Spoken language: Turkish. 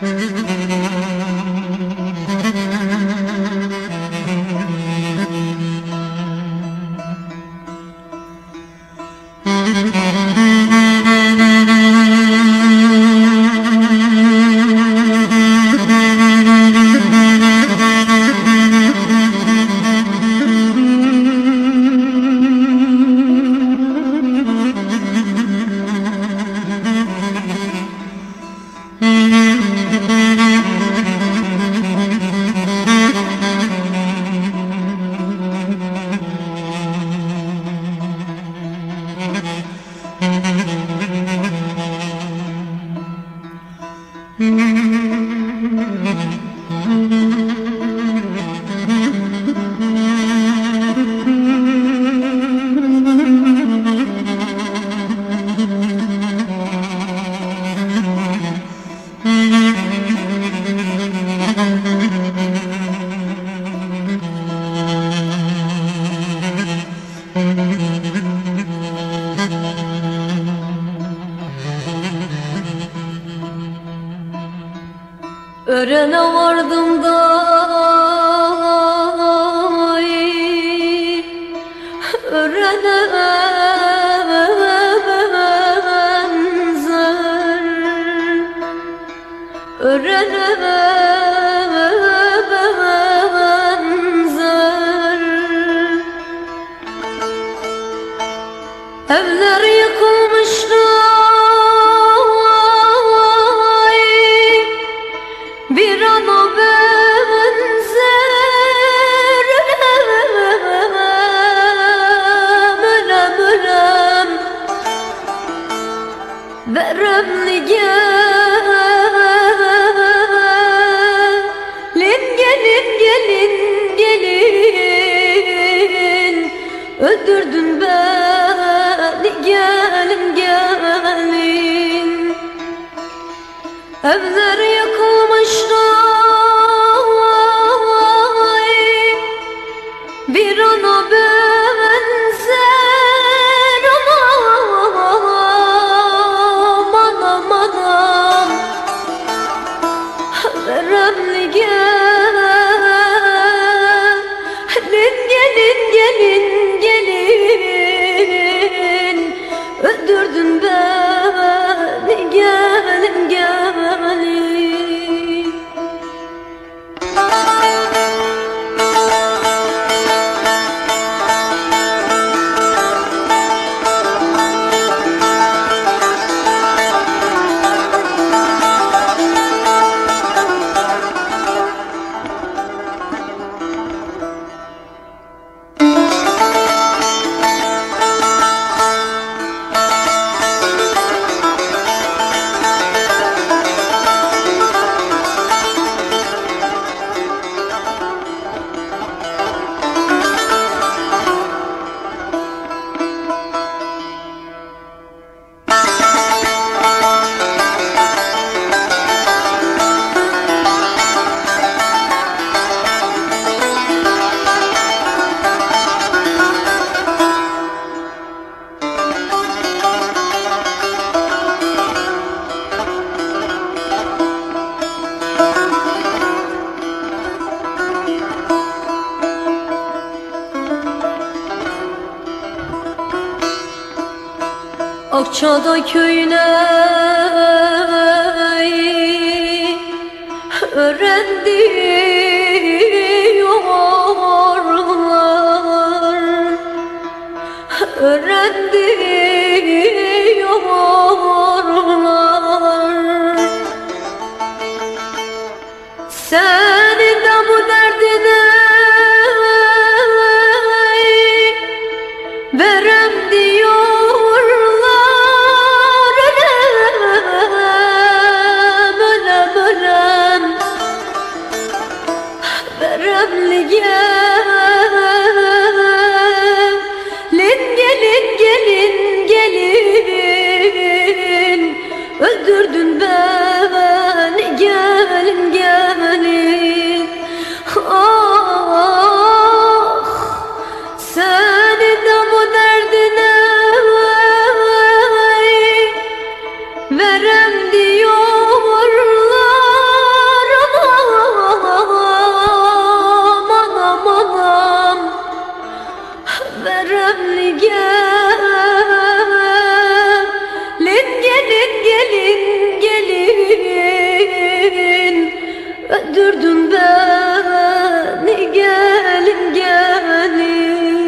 Müzik Görene vardım da? Örene benzer? Örene benzer? Evleri Evler yıkılmıştı ay, Bir ana benzer Aman anam anam Veremli gelin gelin gelin gelin Akçada köyüne öğrendi yorlar gelin gelin gelin. Öldürdün beni gelin gelin